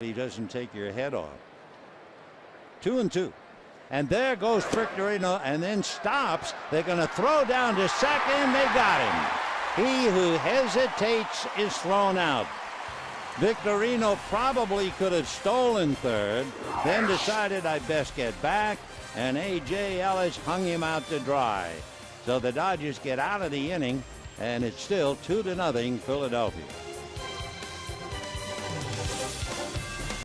He doesn't take your head off. Two and two. And there goes Victorino and then stops. They're going to throw down to second. They got him. He who hesitates is thrown out. Victorino probably could have stolen third, then decided I'd best get back, and A.J. Ellis hung him out to dry. So the Dodgers get out of the inning, and it's still two to nothing Philadelphia.